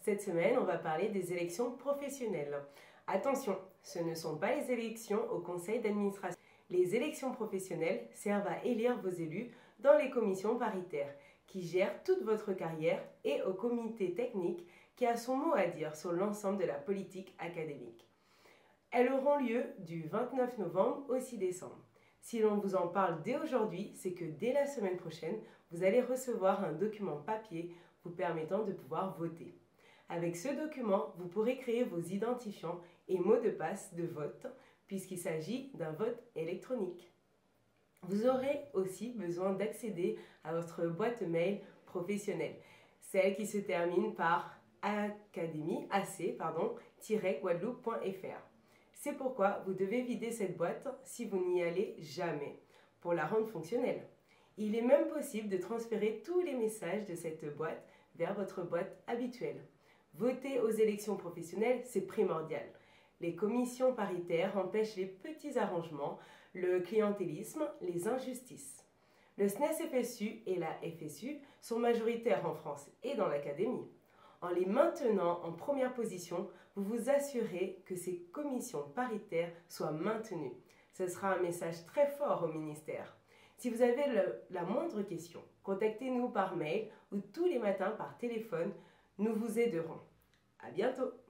Cette semaine, on va parler des élections professionnelles. Attention, ce ne sont pas les élections au conseil d'administration. Les élections professionnelles servent à élire vos élus dans les commissions paritaires qui gèrent toute votre carrière et au comité technique qui a son mot à dire sur l'ensemble de la politique académique. Elles auront lieu du 29 novembre au 6 décembre. Si l'on vous en parle dès aujourd'hui, c'est que dès la semaine prochaine, vous allez recevoir un document papier vous permettant de pouvoir voter. Avec ce document, vous pourrez créer vos identifiants et mots de passe de vote puisqu'il s'agit d'un vote électronique. Vous aurez aussi besoin d'accéder à votre boîte mail professionnelle, celle qui se termine par académie, ac, pardon, guadeloupe.fr. C'est pourquoi vous devez vider cette boîte si vous n'y allez jamais, pour la rendre fonctionnelle. Il est même possible de transférer tous les messages de cette boîte vers votre boîte habituelle. Voter aux élections professionnelles, c'est primordial. Les commissions paritaires empêchent les petits arrangements, le clientélisme, les injustices. Le SNES-FSU et la FSU sont majoritaires en France et dans l'académie. En les maintenant en première position, vous vous assurez que ces commissions paritaires soient maintenues. Ce sera un message très fort au ministère. Si vous avez la moindre question, contactez-nous par mail ou tous les matins par téléphone. Nous vous aiderons. À bientôt!